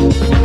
Bye.